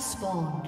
Spawned.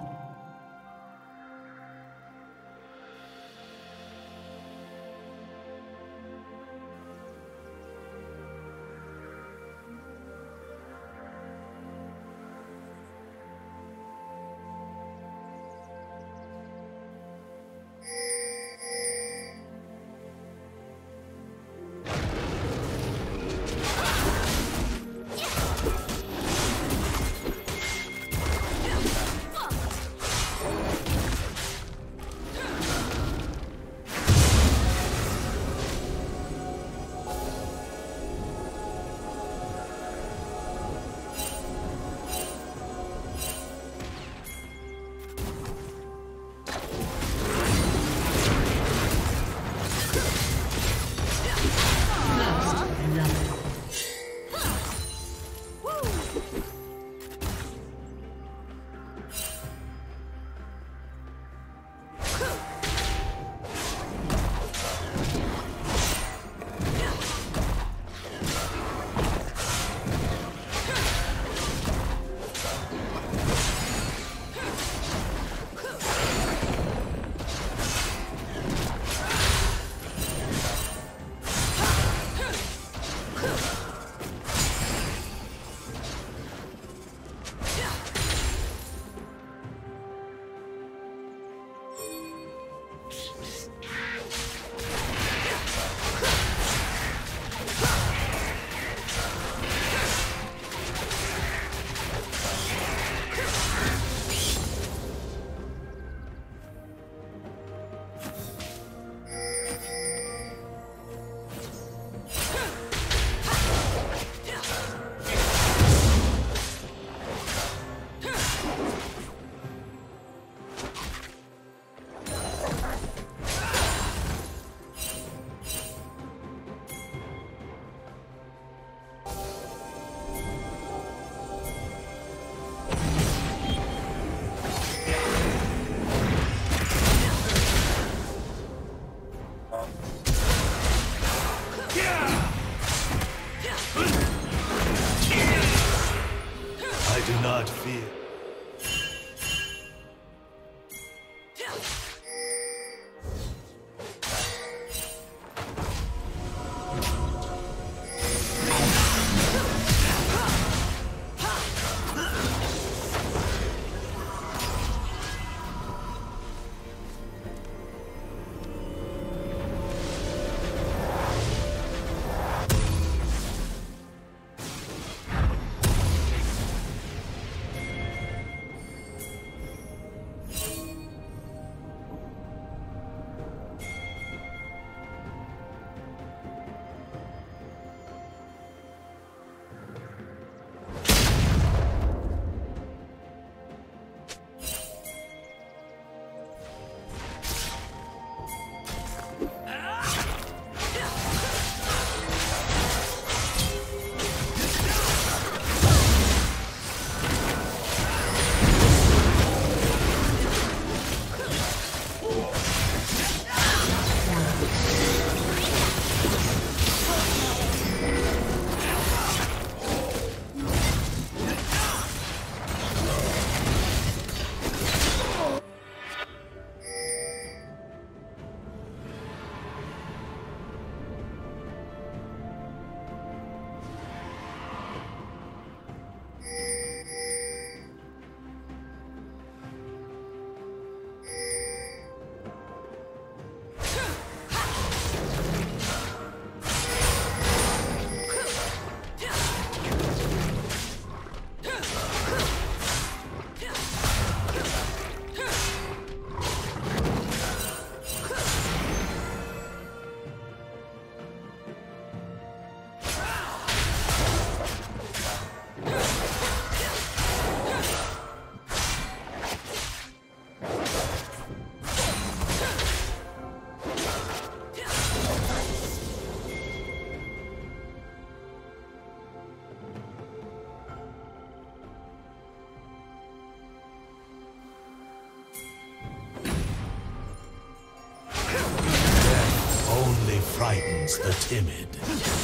Frightens the timid.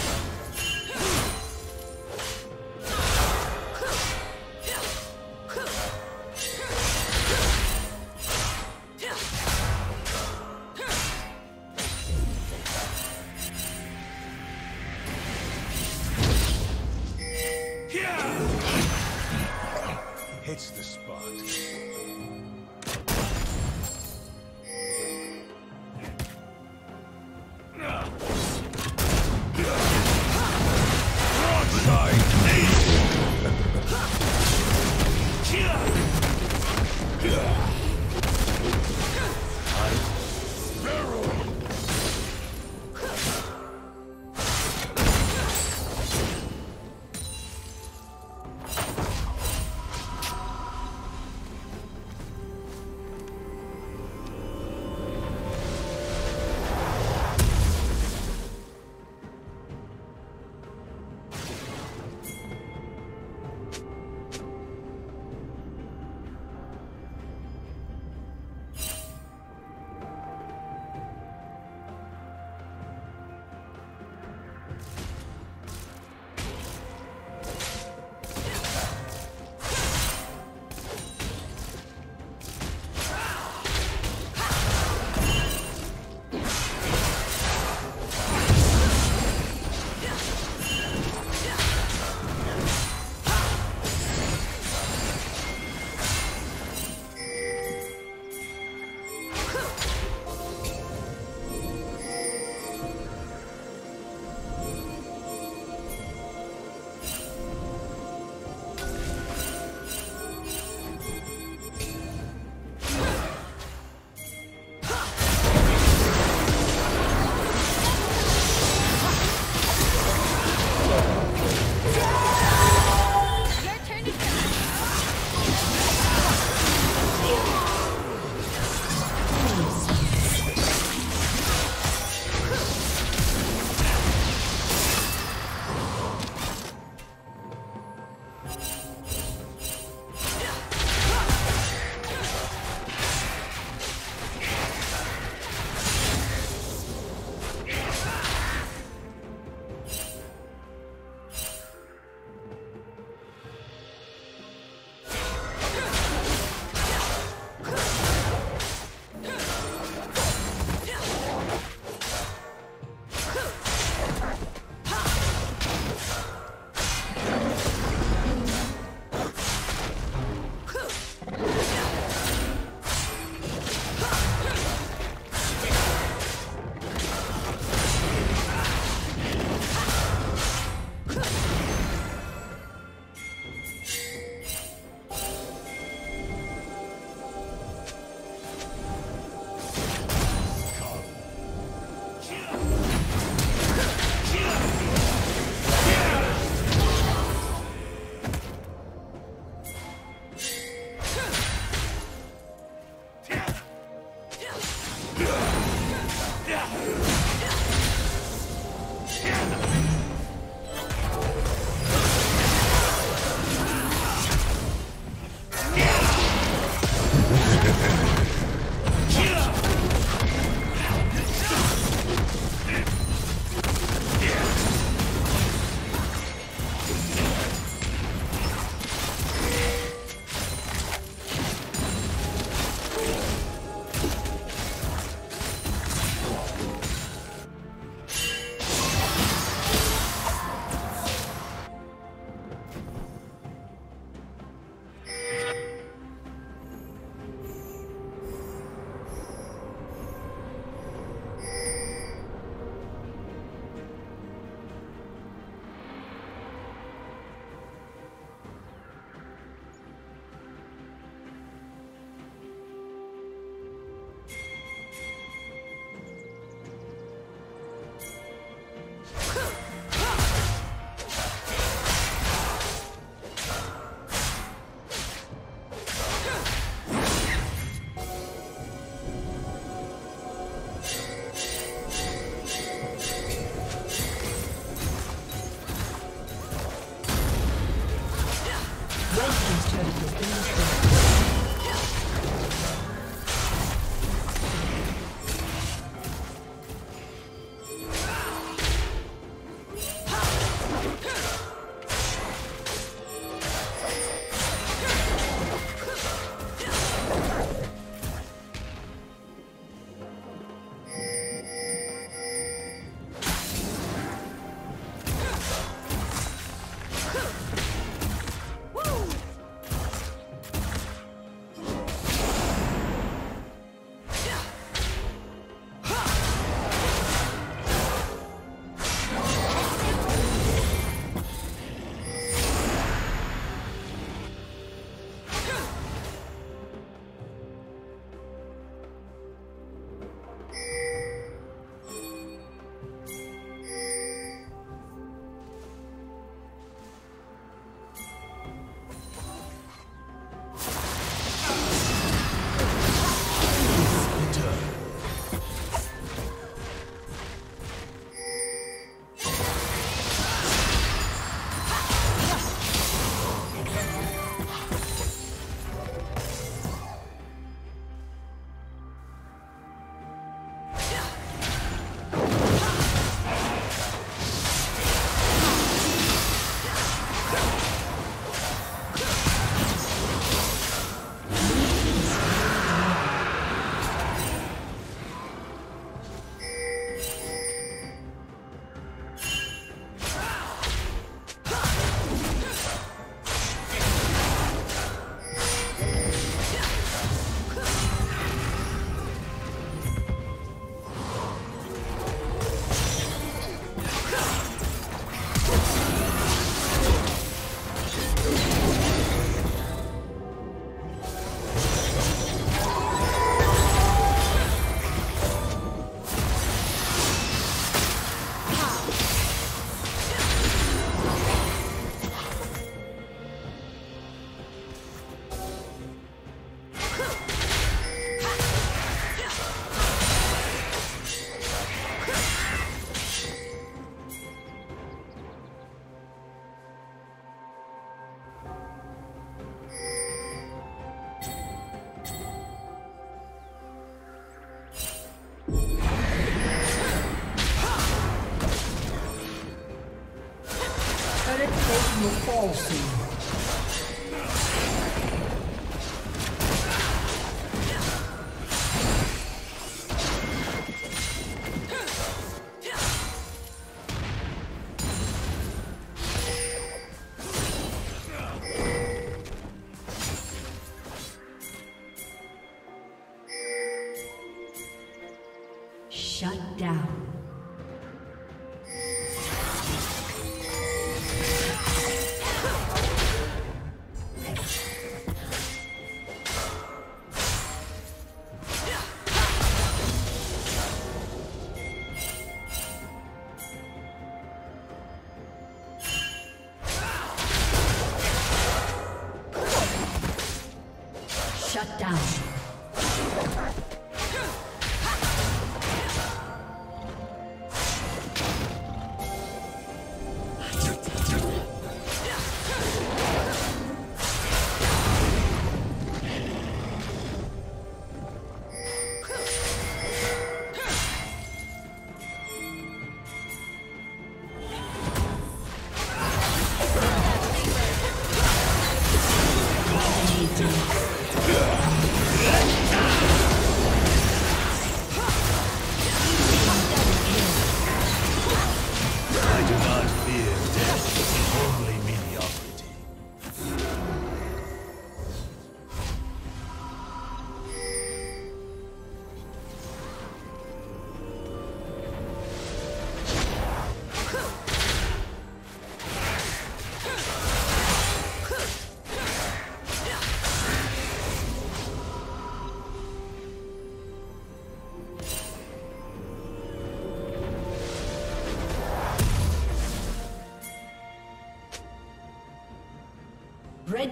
Dolphins.